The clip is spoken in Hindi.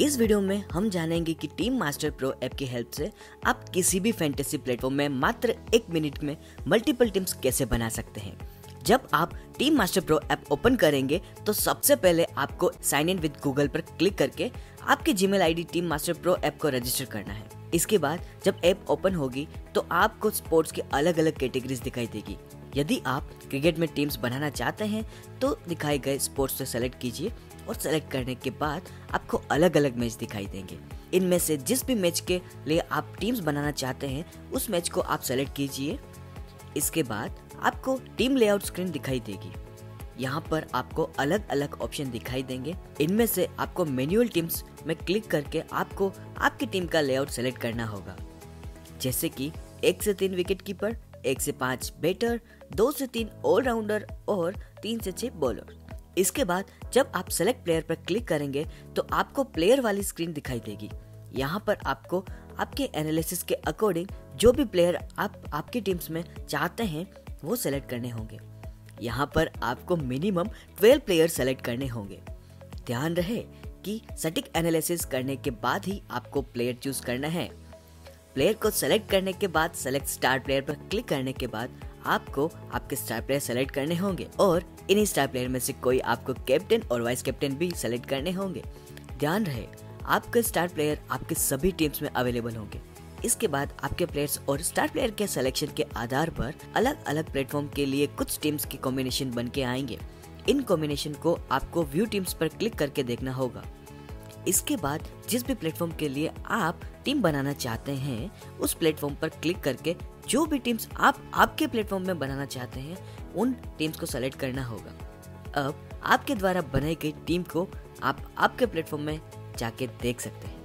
इस वीडियो में हम जानेंगे कि टीम मास्टर प्रो ऐप की हेल्प से आप किसी भी फैंटेसी प्लेटफॉर्म में मात्र एक मिनट में मल्टीपल टीम्स कैसे बना सकते हैं। जब आप Team Master Pro app open करेंगे तो सबसे पहले आपको साइन इन विद गूगल पर क्लिक करके आपकी Gmail ID Team Master Pro app को रजिस्टर करना है। इसके बाद जब ऐप ओपन होगी तो आपको स्पोर्ट्स की अलग अलग कैटेगरीज दिखाई देगी। यदि आप क्रिकेट में टीम्स बनाना चाहते हैं तो दिखाए गए स्पोर्ट्स से सेलेक्ट कीजिए और सेलेक्ट करने के बाद आपको अलग अलग मैच दिखाई देंगे। इनमें से जिस भी मैच के लिए आप टीम्स बनाना चाहते हैं, उस मैच को आप सेलेक्ट कीजिए। इसके बाद आपको टीम लेआउट स्क्रीन दिखाई देगी। यहाँ पर आपको अलग अलग ऑप्शन दिखाई देंगे। इनमें से आपको मैनुअल टीम्स में क्लिक करके आपको आपकी टीम का लेआउट सेलेक्ट करना होगा। जैसे कि एक से तीन विकेट कीपर एक से पाँच बैटर दो से तीन ऑलराउंडर और तीन से छह बॉलर इसके बाद जब आप सेलेक्ट प्लेयर पर क्लिक करेंगे तो आपको प्लेयर वाली स्क्रीन दिखाई देगी. यहाँ पर आपको आपके एनालिसिस के अकॉर्डिंग जो भी प्लेयर आप, आपकी टीम्स में चाहते हैं, वो सेलेक्ट करने होंगे. यहाँ पर आपको मिनिमम 12 प्लेयर सेलेक्ट करने होंगे. ध्यान रहे कि सटीक एनालिसिस करने के बाद ही आपको प्लेयर चूज़ करना है. प्लेयर को सेलेक्ट करने के बाद सेलेक्ट स्टार प्लेयर पर क्लिक करने के बाद आपको आपके स्टार प्लेयर सेलेक्ट करने होंगे और इन्हीं स्टार प्लेयर में से कोई आपको कैप्टन और वाइस कैप्टन भी सेलेक्ट करने होंगे। ध्यान रहे, आपके स्टार प्लेयर आपके सभी टीम्स में अवेलेबल होंगे। इसके बाद आपके प्लेयर्स और स्टार प्लेयर के सिलेक्शन के आधार पर अलग अलग प्लेटफॉर्म के लिए कुछ टीम्स के कॉम्बिनेशन बन के आएँगे। इन कॉम्बिनेशन को आपको व्यू टीम्स पर क्लिक करके देखना होगा। इसके बाद जिस भी प्लेटफॉर्म के लिए आप टीम बनाना चाहते हैं, उस प्लेटफॉर्म पर क्लिक करके जो भी टीम्स आप, आपके प्लेटफॉर्म में बनाना चाहते हैं, उन टीम्स को सेलेक्ट करना होगा। अब आपके द्वारा बनाई गई टीम को आप आपके प्लेटफॉर्म में जाके देख सकते हैं।